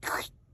どい